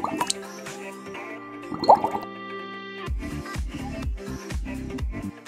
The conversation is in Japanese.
Thank you.